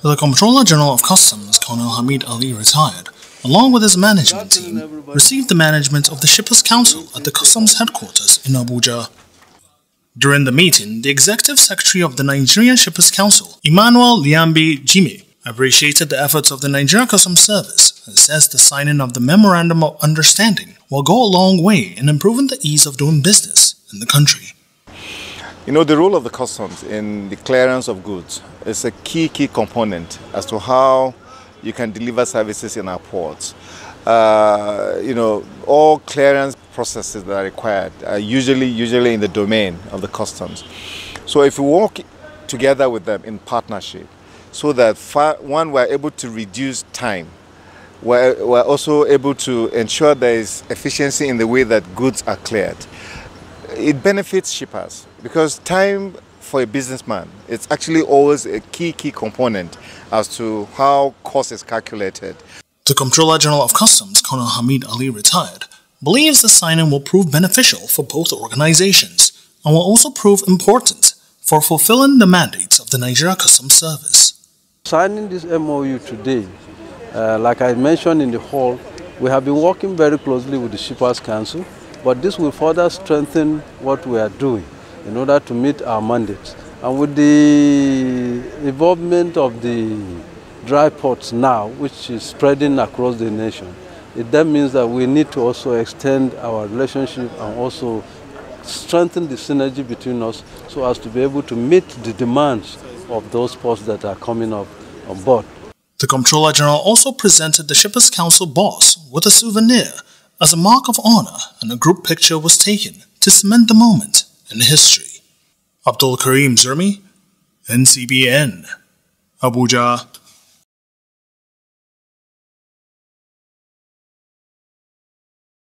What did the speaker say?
The Comptroller General of Customs, Colonel Hameed Ali, retired, along with his management team, received the management of the Shippers Council at the Customs headquarters in Abuja. During the meeting, the Executive Secretary of the Nigerian Shippers Council, Emmanuel Liambi Jime, appreciated the efforts of the Nigerian Customs Service and says the signing of the Memorandum of Understanding will go a long way in improving the ease of doing business in the country. You know, the role of the customs in the clearance of goods is a key, key component as to how you can deliver services in our ports. Uh, you know, all clearance processes that are required are usually, usually in the domain of the customs. So if we work together with them in partnership, so that one, we're able to reduce time we're, also able to ensure there is efficiency in the way that goods are cleared. It benefits shippers because time for a businessman it's actually always a key key component as to how cost is calculated. The Comptroller General of Customs, Colonel Hameed Ali retired, believes the signing will prove beneficial for both organizations and will also prove important for fulfilling the mandates of the Nigeria Customs Service. Signing this MOU today, uh, like I mentioned in the hall, we have been working very closely with the Shippers Council, but this will further strengthen what we are doing in order to meet our mandates. And with the involvement of the dry ports now, which is spreading across the nation, it then means that we need to also extend our relationship and also strengthen the synergy between us so as to be able to meet the demands of those ports that are coming up on board. The Comptroller General also presented the Shippers Council boss with a souvenir as a mark of honor and a group picture was taken to cement the moment in history. Abdul Karim Zermi, NCBN, Abuja.